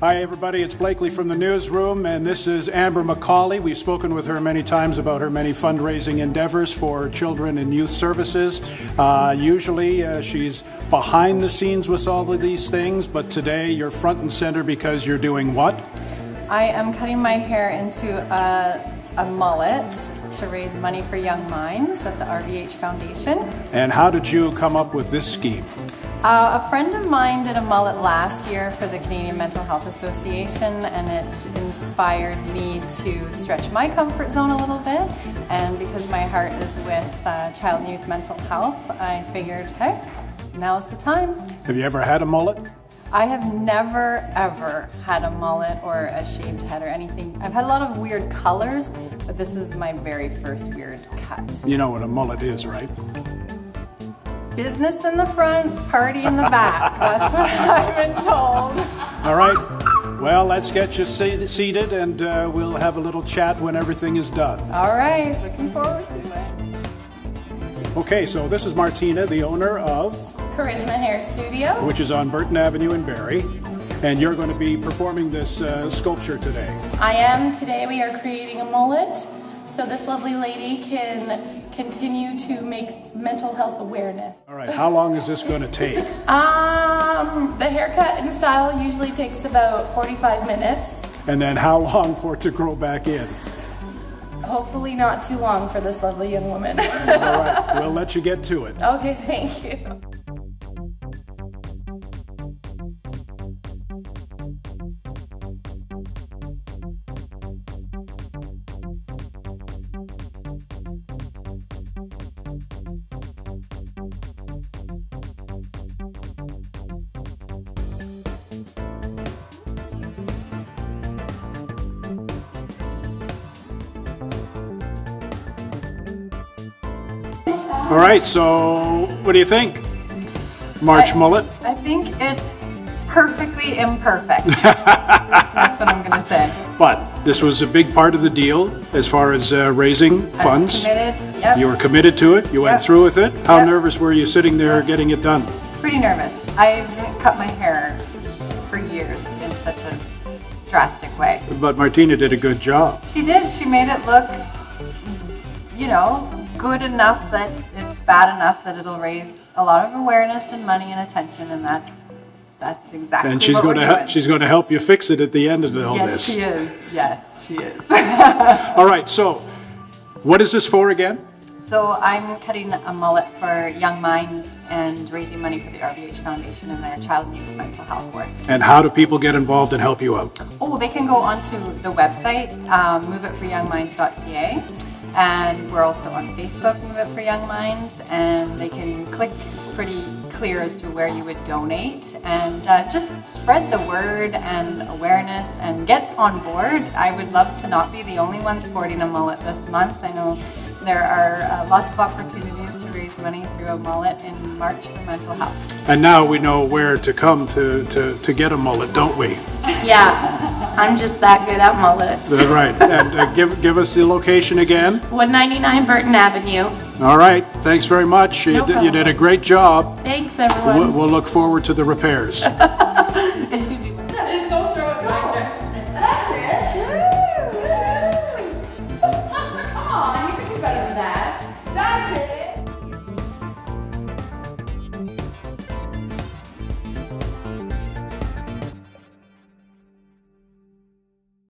Hi, everybody. It's Blakely from the newsroom, and this is Amber McAuley. We've spoken with her many times about her many fundraising endeavors for children and youth services. Uh, usually, uh, she's behind the scenes with all of these things, but today you're front and center because you're doing what? I am cutting my hair into a, a mullet to raise money for Young Minds at the RVH Foundation. And how did you come up with this scheme? Uh, a friend of mine did a mullet last year for the Canadian Mental Health Association and it inspired me to stretch my comfort zone a little bit and because my heart is with uh, child and youth mental health I figured hey now's the time. Have you ever had a mullet? I have never ever had a mullet or a shaved head or anything. I've had a lot of weird colors but this is my very first weird cut. You know what a mullet is right? Business in the front, party in the back. That's what I've been told. All right. Well, let's get you seated and uh, we'll have a little chat when everything is done. All right. Looking forward to it. Okay, so this is Martina, the owner of Charisma Hair Studio, which is on Burton Avenue in Barrie. And you're going to be performing this uh, sculpture today. I am. Today we are creating a mullet so this lovely lady can continue to make mental health awareness. All right, how long is this going to take? um, the haircut and style usually takes about 45 minutes. And then how long for it to grow back in? Hopefully not too long for this lovely young woman. All right, we'll let you get to it. Okay, thank you. All right, so what do you think? March I, mullet? I think it's perfectly imperfect. That's what I'm going to say. But this was a big part of the deal as far as uh, raising funds. committed. Yep. You were committed to it. You went through with it. How Yep. nervous were you sitting there getting it done? Pretty nervous. I haven't cut my hair for years in such a drastic way. But Martina did a good job. She did. She made it look, you know, good enough that it's bad enough that it'll raise a lot of awareness and money and attention, and that's that's exactly And she's what going to help. She's going to help you fix it at the end of all yes, this. she is. Yes, she is. All right. So, what is this for again? so I'm cutting a mullet for Young Minds and raising money for the RVH Foundation and their child and youth mental health work. And how do people get involved and help you out? Oh, they can go onto the website, um, moveitforyoungminds.ca, and we're also on Facebook, Move It for Young Minds, and they can click. It's pretty clear as to where you would donate, and uh, just spread the word and awareness, and get on board. I would love to not be the only one sporting a mullet this month. I know there are uh, lots of opportunities to raise money through a mullet in March for mental health. And now we know where to come to, to, to get a mullet, don't we? Yeah, I'm just that good at mullets. That's right. And uh, give, give us the location again. 199 Burton Avenue. All right. Thanks very much. You, No did, you did a great job. Thanks, We'll, everyone. we'll look forward to the repairs. It's gonna be